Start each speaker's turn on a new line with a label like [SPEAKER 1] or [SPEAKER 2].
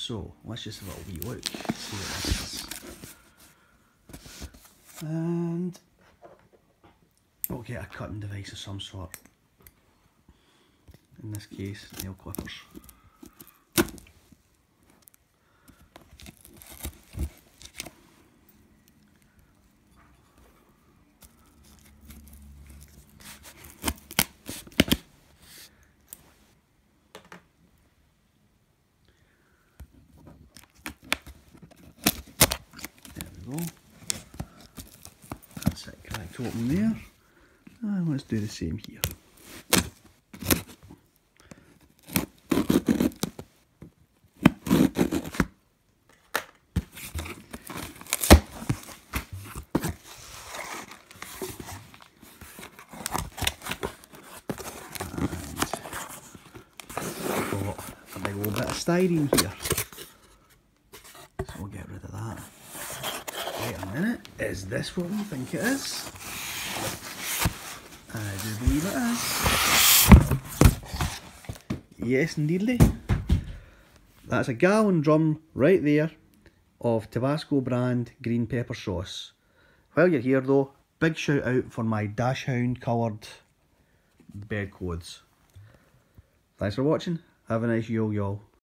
[SPEAKER 1] So let's just have a wee look, see what this is. And we'll get a cutting device of some sort. In this case, nail clippers. That's cracked open there. And let's do the same here. Got a bit of styrene here. So we'll get rid of that. Wait a minute, is this what we think it is? I do believe it is. Yes, indeedly. That's a gallon drum right there of Tabasco brand green pepper sauce. While you're here though, big shout out for my Dachshund coloured bed clothes. Thanks for watching. Have a nice yo yo.